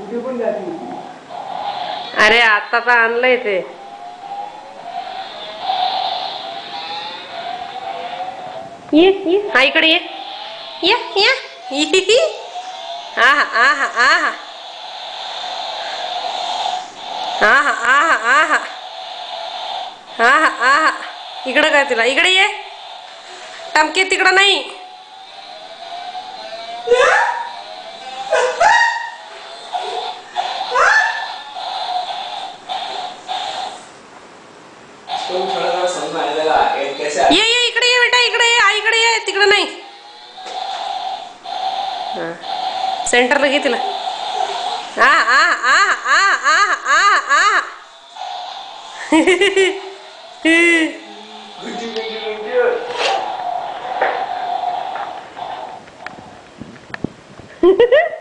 उलटी पण जाती अरे आता तर आणलंय ते. ये ये. हा इकडे ये. ये ये. इहिहि. आहा आहा आहा. आहा आहा आहा. आहा आहा. इकडं काय तिला? इकडे ये. टमके तिकडं नाही. थोड़ा ये ये इकडे ये बेटा इकडे ये आईकडे ये तिकडे नाही. सेंटरला घे तिला. आ आ आ आ आ आ आ.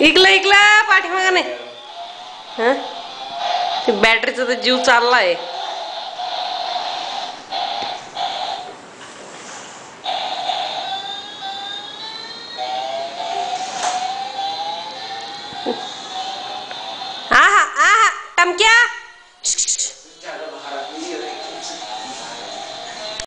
इकला इकला पाठीमागा नाही. हा? बॅटरीचा तर जीव चाललाय. आहा आहा टमक्या.